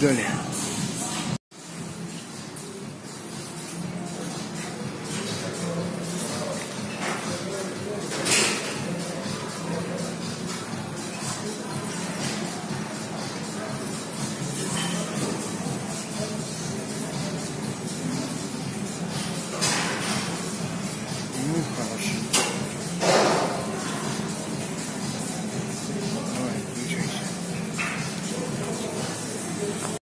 这里。